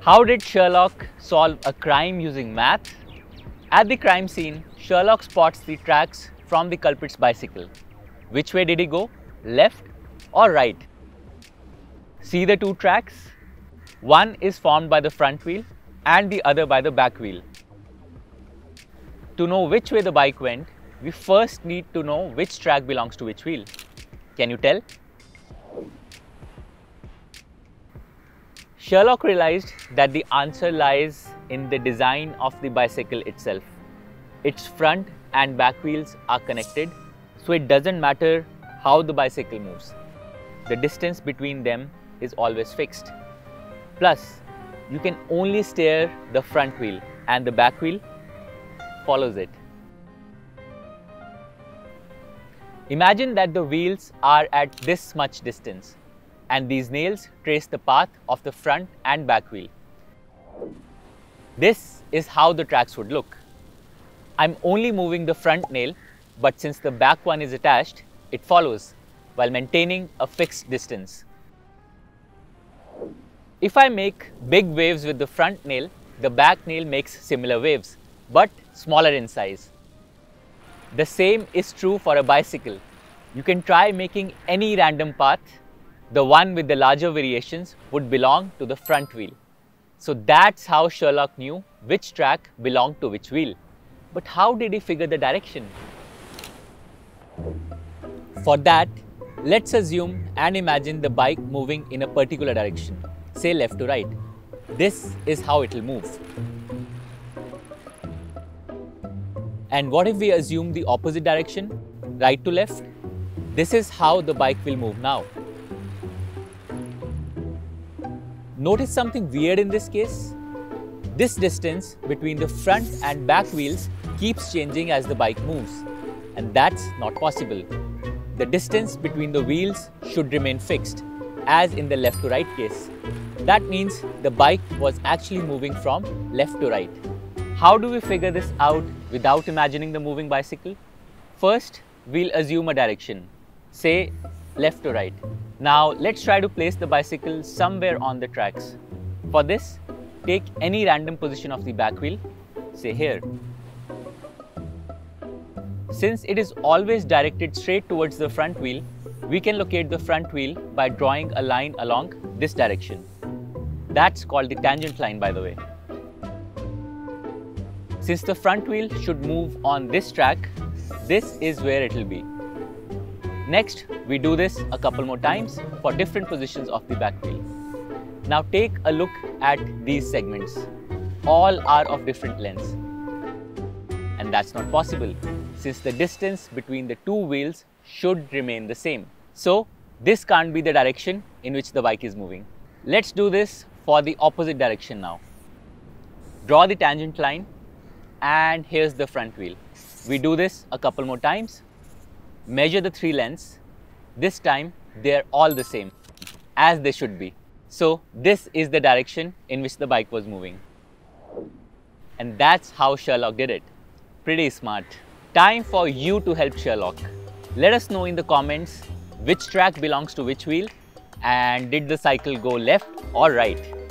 How did Sherlock solve a crime using math? At the crime scene, Sherlock spots the tracks from the culprit's bicycle. Which way did he go? Left or right? See the two tracks? One is formed by the front wheel and the other by the back wheel. To know which way the bike went, we first need to know which track belongs to which wheel. Can you tell? Sherlock realized that the answer lies in the design of the bicycle itself. Its front and back wheels are connected, so it doesn't matter how the bicycle moves. The distance between them is always fixed. Plus, you can only steer the front wheel and the back wheel follows it. Imagine that the wheels are at this much distance and these nails trace the path of the front and back wheel. This is how the tracks would look. I'm only moving the front nail, but since the back one is attached, it follows while maintaining a fixed distance. If I make big waves with the front nail, the back nail makes similar waves, but smaller in size. The same is true for a bicycle. You can try making any random path the one with the larger variations would belong to the front wheel. So that's how Sherlock knew which track belonged to which wheel. But how did he figure the direction? For that, let's assume and imagine the bike moving in a particular direction, say left to right. This is how it will move. And what if we assume the opposite direction, right to left? This is how the bike will move now. Notice something weird in this case? This distance between the front and back wheels keeps changing as the bike moves. And that's not possible. The distance between the wheels should remain fixed, as in the left to right case. That means the bike was actually moving from left to right. How do we figure this out without imagining the moving bicycle? First, we'll assume a direction, say left to right. Now let's try to place the bicycle somewhere on the tracks. For this, take any random position of the back wheel, say here. Since it is always directed straight towards the front wheel, we can locate the front wheel by drawing a line along this direction. That's called the tangent line by the way. Since the front wheel should move on this track, this is where it will be. Next, we do this a couple more times for different positions of the back wheel. Now take a look at these segments. All are of different lengths. And that's not possible since the distance between the two wheels should remain the same. So this can't be the direction in which the bike is moving. Let's do this for the opposite direction now. Draw the tangent line and here's the front wheel. We do this a couple more times measure the three lengths. This time they are all the same as they should be. So this is the direction in which the bike was moving. And that's how Sherlock did it. Pretty smart. Time for you to help Sherlock. Let us know in the comments which track belongs to which wheel and did the cycle go left or right.